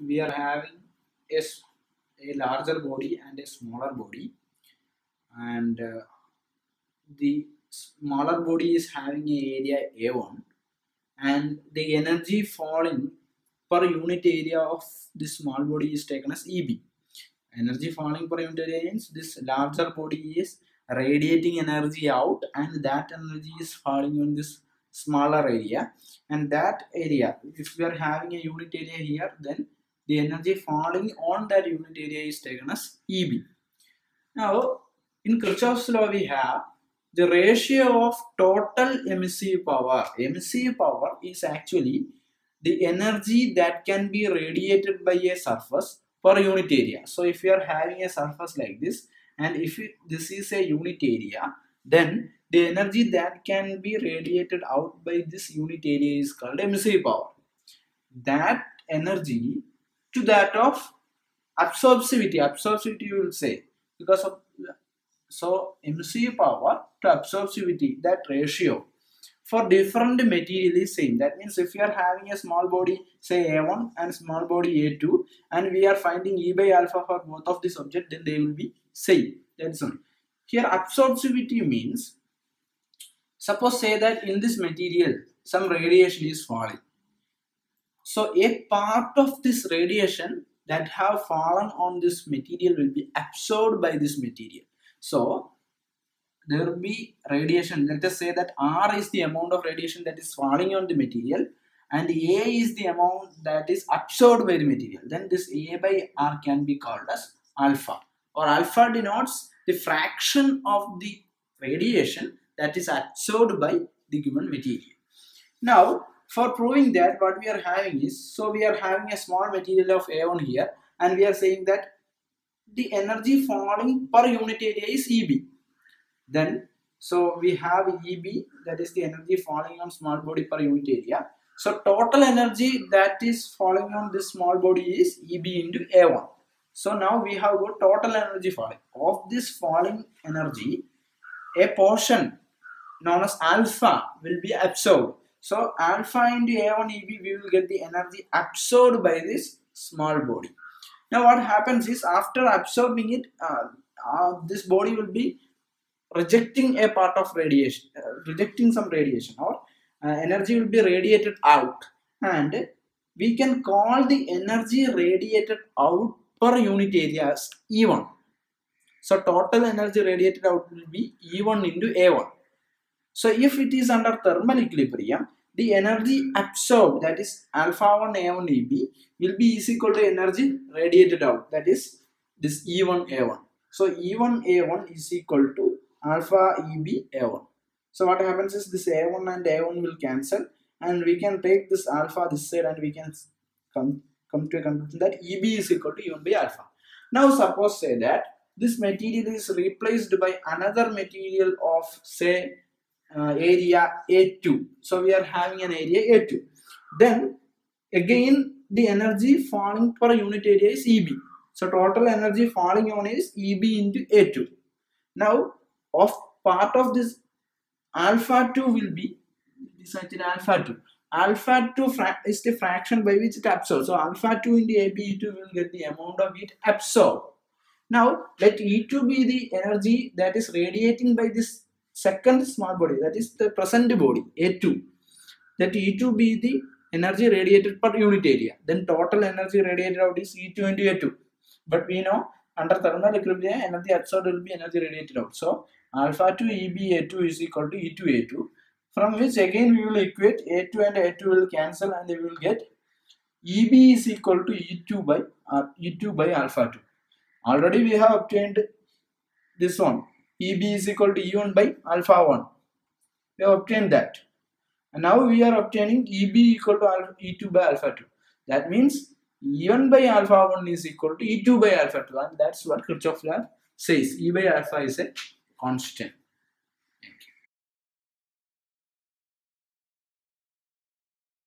we are having a larger body and a smaller body. And uh, the smaller body is having a area a1 and the energy falling per unit area of this small body is taken as eb energy falling per unit area means this larger body is radiating energy out and that energy is falling on this smaller area. And that area if we are having a unit area here then the energy falling on that unit area is taken as eb now in kirchhoff's law we have the ratio of total emissive power. Emissive power is actually the energy that can be radiated by a surface per unit area. So if you are having a surface like this and if this is a unit area then the energy that can be radiated out by this unit area is called emissive power. That energy to that of absorptivity. Absorptivity you will say. Because of so emissive power to absorptivity that ratio for different material is same. That means if you are having a small body say a1 and small body a2 and we are finding e by alpha for both of these objects then they will be same. That's all. Here absorptivity means suppose say that in this material some radiation is falling so a part of this radiation that have fallen on this material will be absorbed by this material. So there will be radiation. Let us say that r is the amount of radiation that is falling on the material and a is the amount that is absorbed by the material. Then this a by r can be called as alpha. Or alpha denotes the fraction of the radiation that is absorbed by the given material. Now for proving that what we are having is so we are having a small material of a1 here and we are saying that the energy falling per unit area is eb then so we have eb that is the energy falling on small body per unit area. So total energy that is falling on this small body is eb into a1 so now we have got total energy falling. Of this falling energy a portion known as alpha will be absorbed so alpha into a1 eb we will get the energy absorbed by this small body. Now what happens is after absorbing it uh, uh, this body will be rejecting a part of radiation uh, rejecting some radiation or uh, energy will be radiated out. And we can call the energy radiated out per unit area as e1 so total energy radiated out will be e1 into a1 so if it is under thermal equilibrium the energy absorbed that is alpha 1 a1 eb will be is equal to energy radiated out that is this e1 a1 so e1 a1 is equal to alpha eb a1 so what happens is this a1 and a1 will cancel and we can take this alpha this side and we can come come to a conclusion that eb is equal to e1 by alpha. Now suppose say that this material is replaced by another material of say uh, area a2 so we are having an area a2 then again the energy falling per unit area is eb so total energy falling on is eb into a2 now of part of this alpha 2 will be an alpha 2 alpha 2 is the fraction by which it absorbs. So alpha 2 into ab2 will get the amount of it absorbed. Now let e2 be the energy that is radiating by this second small body that is the present body a2 that e2 be the energy radiated per unit area. Then total energy radiated out is e2 into a2 but we know under thermal equilibrium energy absorbed will be energy radiated out. So alpha 2 eb a2 is equal to e2 a2 from which again we will equate a2 and a2 will cancel and we will get eb is equal to e2 by uh, e2 by alpha 2 already we have obtained this one eb is equal to e1 by alpha 1 we have obtained that. And now we are obtaining eb equal to alpha, e2 by alpha 2 that means e1 by alpha 1 is equal to e2 by alpha 2 and that's what kirchhoff law says. E by alpha is a constant